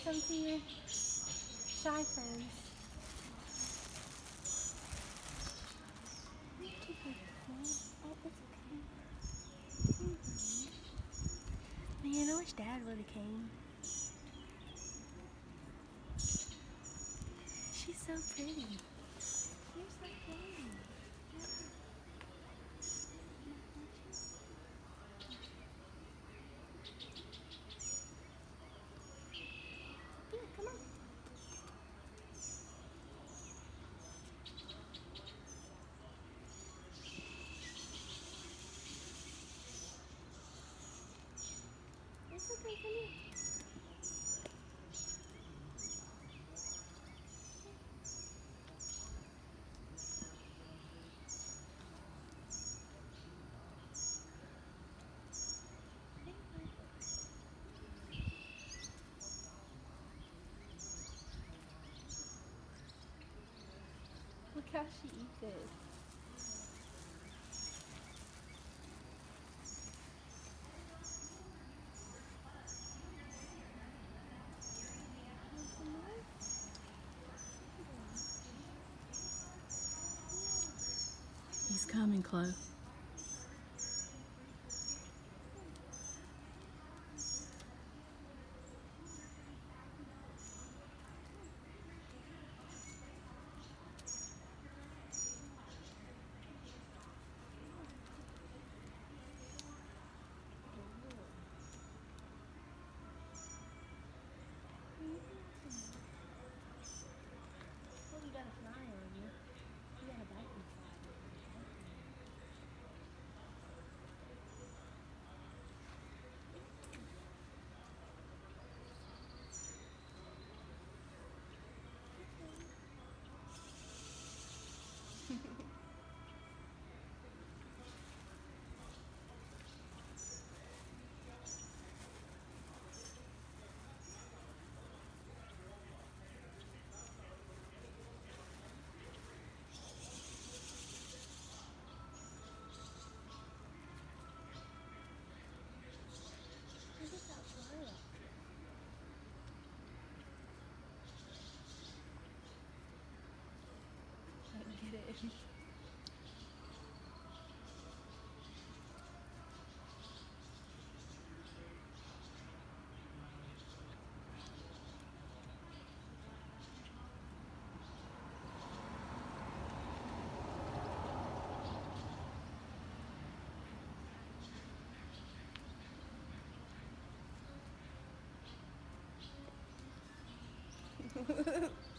some to your shy friends. Mm-hmm. Man, I wish Dad would have came. She's so pretty. You're so pretty. Look how she eats it. He's coming, Chloe. Ha, ha, ha.